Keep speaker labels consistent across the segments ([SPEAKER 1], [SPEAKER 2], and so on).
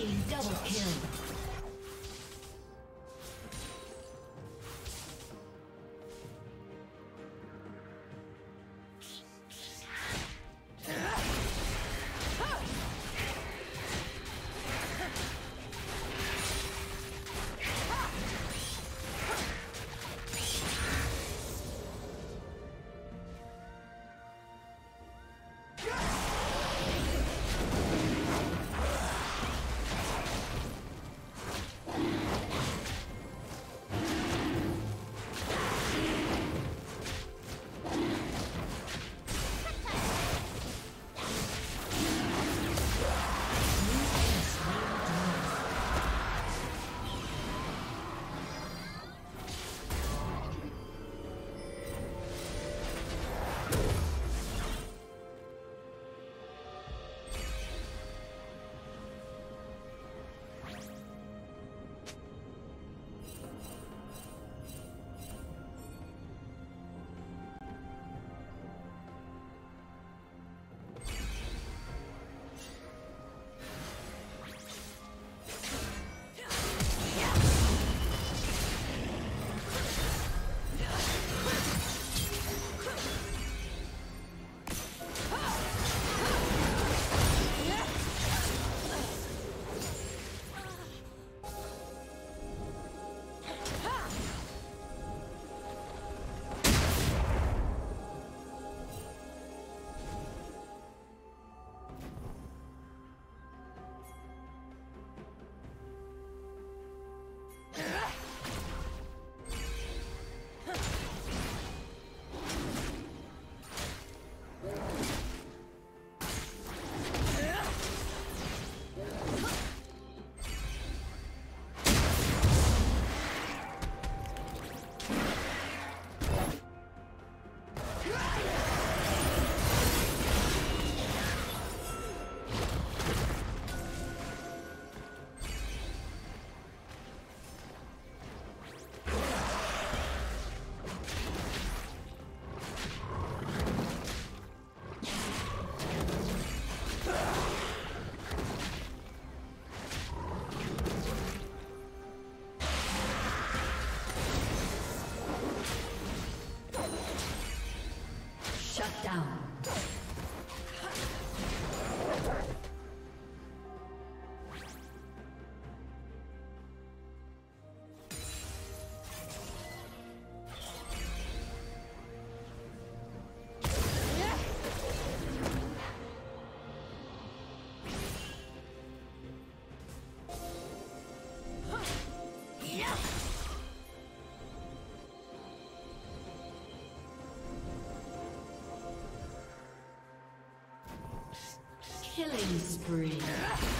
[SPEAKER 1] Double kill. Killing spree.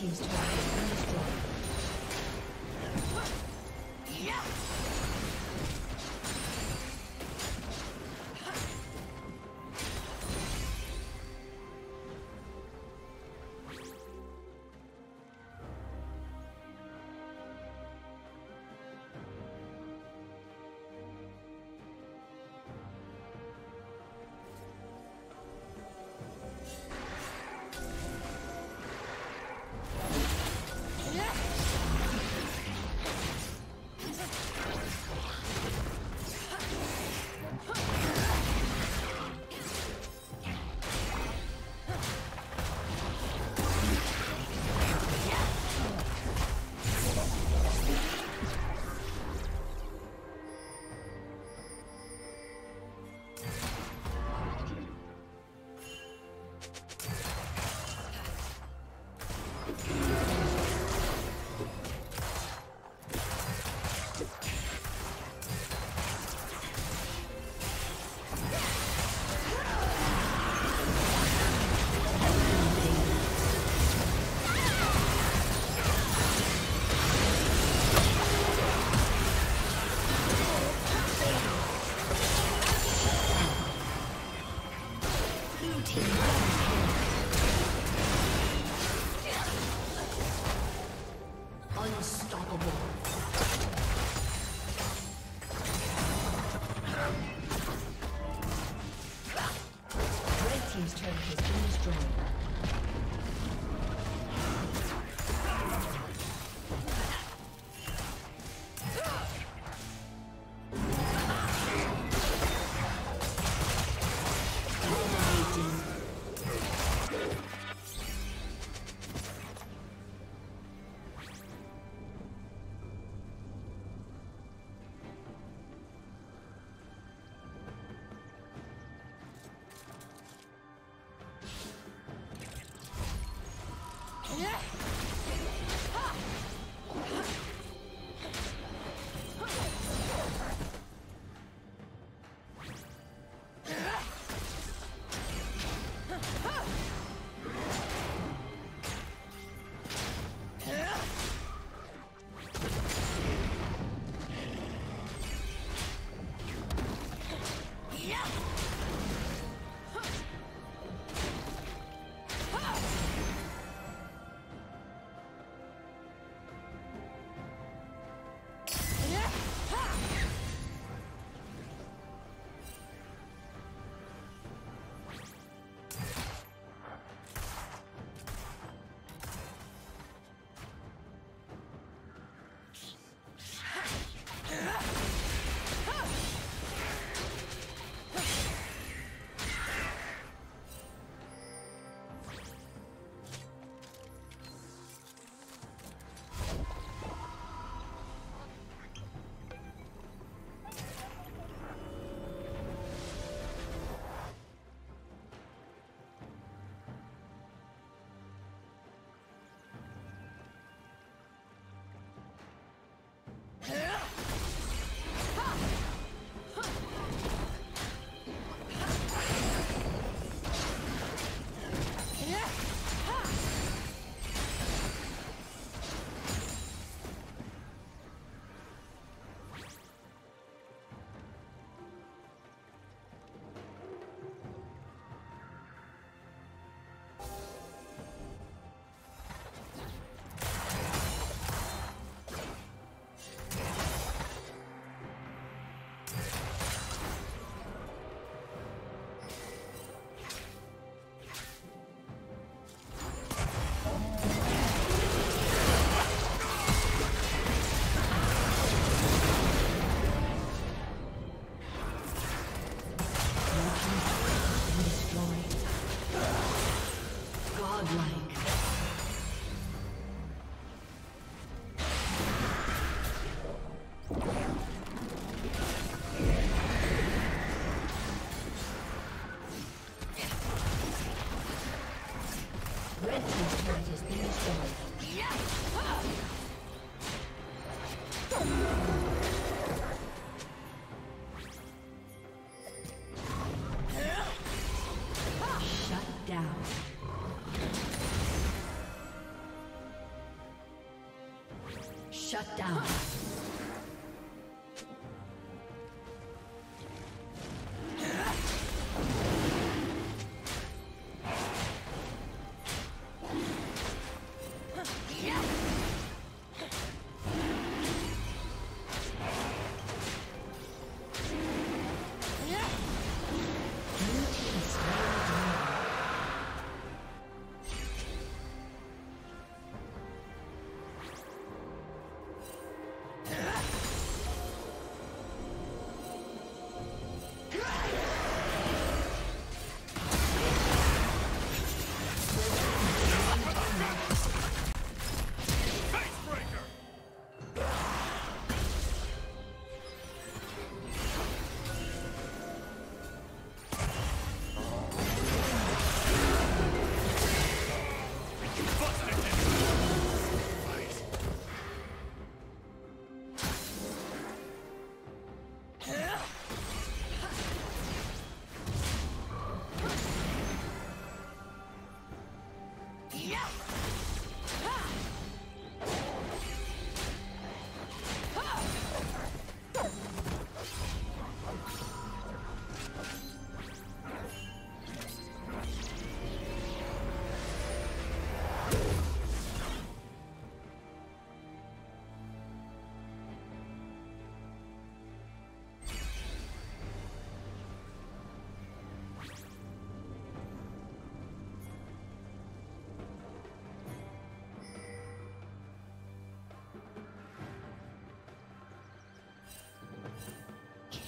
[SPEAKER 1] Team's turret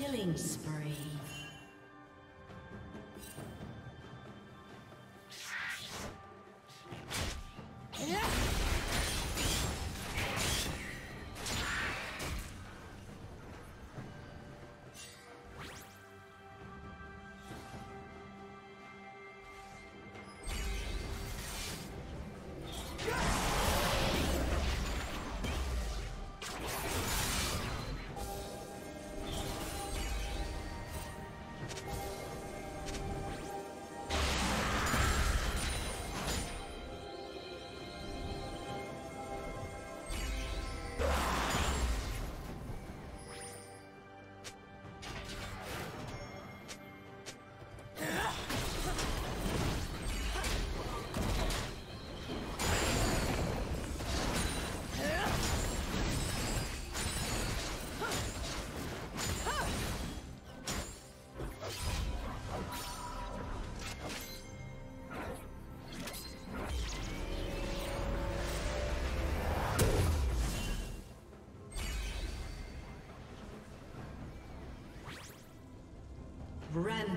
[SPEAKER 1] Killing spree.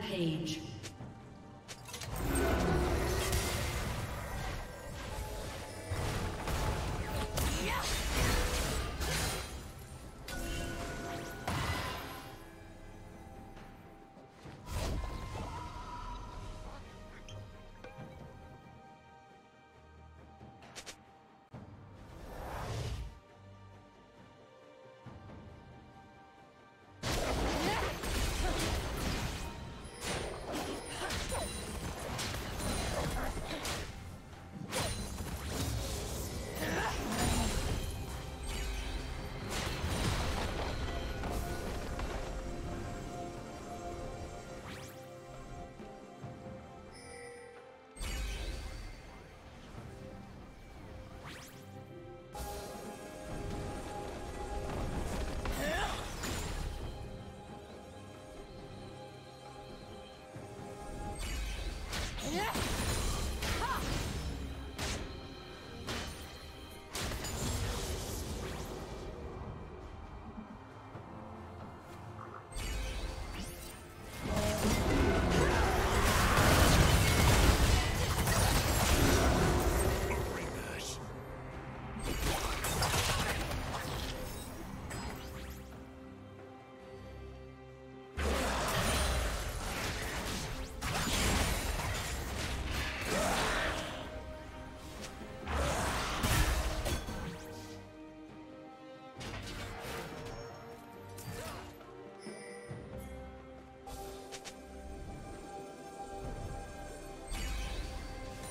[SPEAKER 1] Rampage.